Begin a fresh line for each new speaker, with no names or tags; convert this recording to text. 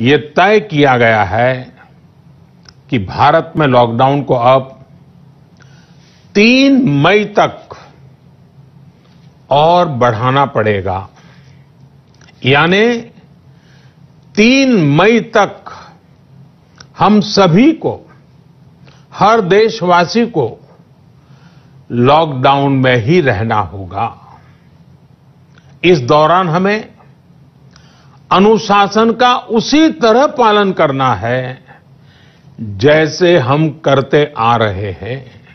ये तय किया गया है कि भारत में लॉकडाउन को अब तीन मई तक और बढ़ाना पड़ेगा। यानी तीन मई तक हम सभी को, हर देशवासी को लॉकडाउन में ही रहना होगा। इस दौरान हमें अनुशासन का उसी तरह पालन करना है जैसे हम करते आ रहे हैं।